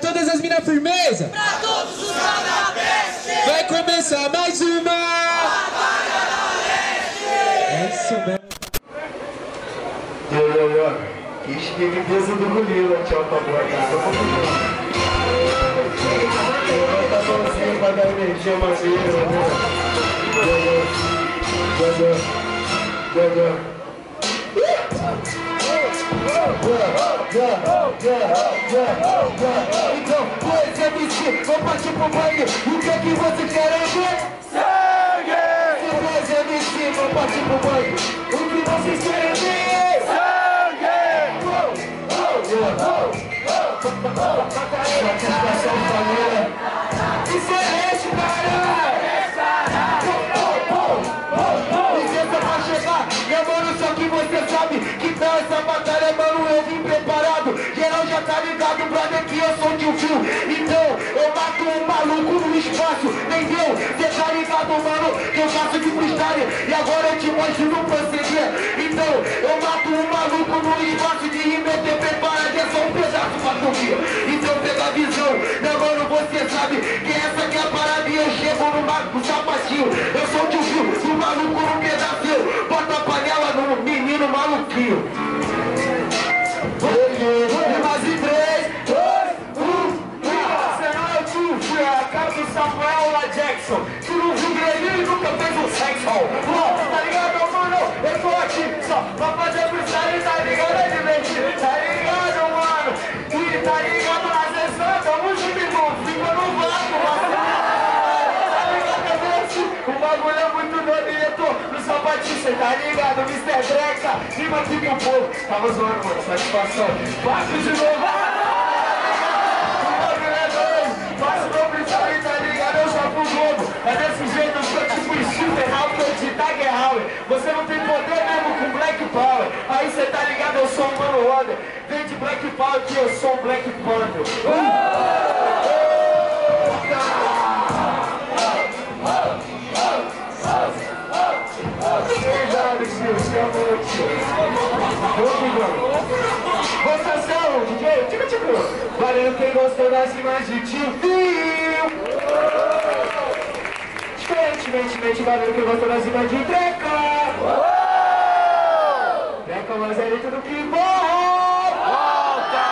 Todas as minas firmeza. Pra todos os canabestes. Vai começar mais uma. Batalha da Leste. É isso mesmo. Yo, yo, yo. Ixi, que limpeza do gorila, tchau, tá boa, cara. A mãozinha pra dar energia maneira, né? Yo, yo. Yo, yo. Yo, yo. Então, dois MC, vou partir pro banho. O que é que você quer ver? Sangue! Dois MC, vou partir pro banho. O que vocês querem ver? Sangue! Pra chegar, só que você sabe que pra essa batalha, mano, já tá ligado, brother, que eu sou um fio. Então, eu mato um maluco no espaço, entendeu? Cê tá ligado, mano, que eu faço de freestyle e agora eu te mostro no proceder. Então, eu mato um maluco no espaço de rima, eu te é só um pedaço pra dormir. Então, pega a visão, meu mano, você sabe que essa que é a parada e eu chego no, ma- no sapatinho. Eu sou um fio, no maluco no pedacinho. Bota a panela no menino maluquinho. Jackson. Tu não viu Grêmio e nunca fez um sexo. Ó, tá ligado, mano? Eu tô aqui só pra fazer freestyle, tá ligado? É divertido, tá ligado, mano? E tá ligado na sessão, tamo junto, irmão. Fica no vácuo. Tá ligado, O bagulho é muito doido eu tô no sapatinho, cê tá ligado? Mr. Drexa, rima aqui pro povo. Tava zoando, mano, satisfação. Baixo de novo. É desse jeito, eu sou tipo Stephen Hawking de Tiger Howard. Você não tem poder mesmo com Black Power. Aí cê tá ligado? Eu sou um mano Wander. Vem de Black Power que eu sou um Black Panther. Obrigado, tio. Você é meu tio. Votação, DJ. Tico, tico. Valendo quem gostou das rimas de tio. Viu? Diferentemente, valendo quem gostou das rimas de treca. Treca mais é tudo que bom. Volta!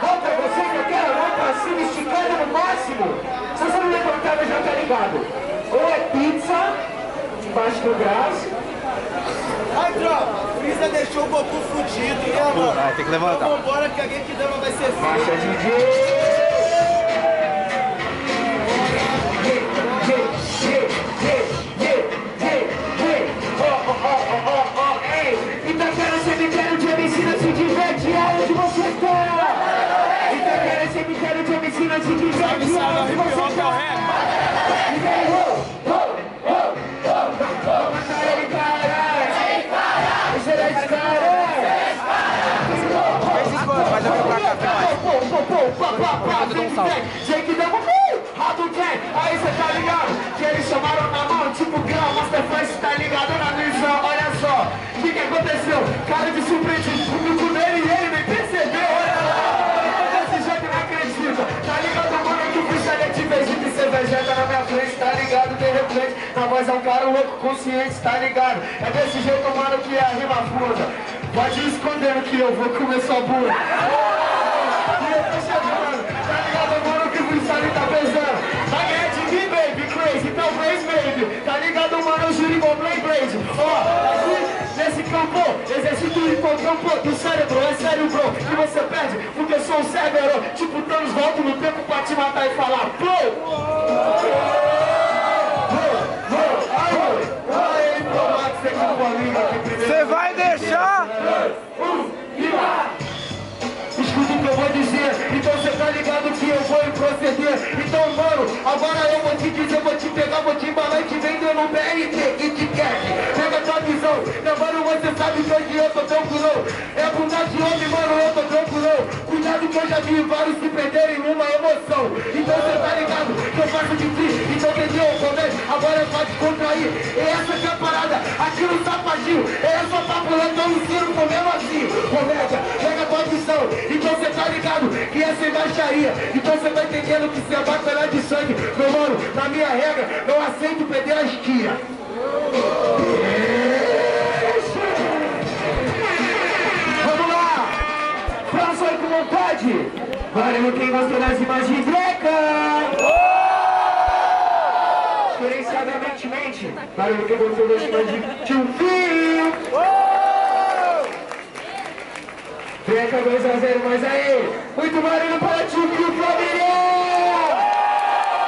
Volta, você que eu quero lá pra cima, esticando no máximo. Se você não levantar, já tá ligado. Ou é pizza, embaixo do braço. Ai, tropa, o Freeza deixou o Goku fudido, né, mano? Vai, tem que levantar. Então vambora que alguém que dama vai ser Marcha feio. DJ. Mas eu vou pra cá, Jake deu um Hadouken, aí cê tá ligado? Que eles chamaram na mão, tipo grão, Master Flash tá ligado na visão, olha só O que que aconteceu? Cara de surpresa, o público dele e ele nem percebeu, Vegeta na minha frente, tá ligado? De repente, na voz é um cara louco consciente, tá ligado? É desse jeito mano que é a rima funda. Pode ir escondendo que eu vou comer sua bunda. Tá ligado, mano, que o tá pesando. Vai baby, crazy, talvez, baby. Tá ligado, mano, eu juro igual Blade Blade. Ó, aqui, nesse campo, exercito igual campo do cérebro É sério, bro, que você perde, porque eu sou um cérebro Tipo, Thanos, volto no tempo pra te matar e falar Pô! Você vai deixar? Escuta o que eu vou dizer, então você tá ligado que eu vou proceder. Então, mano, sabe que hoje eu tô tranquilo. É bunda de homem, mano, eu tô tranquilo. Cuidado que eu já vi vários se perderem numa emoção. Então você tá ligado que eu faço de ti, então entendeu? Começa, agora eu faço contrair. E essa que é a parada, aqui no sapatinho. É só pulando, eu ensino comendo assim. Comédia, pega tua visão. Então você tá ligado que essa é baixaria. Então você tá entendendo que se é batalhar de sangue, meu mano, na minha regra, não aceito pederastia. Vamos vontade! Valeu quem gostou das imagens greca! Diferenciadamente mente! Valeu quem gostou das imagens tio Fio! Greca 2x0, mas aí! Muito barulho para tio!